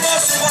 nosso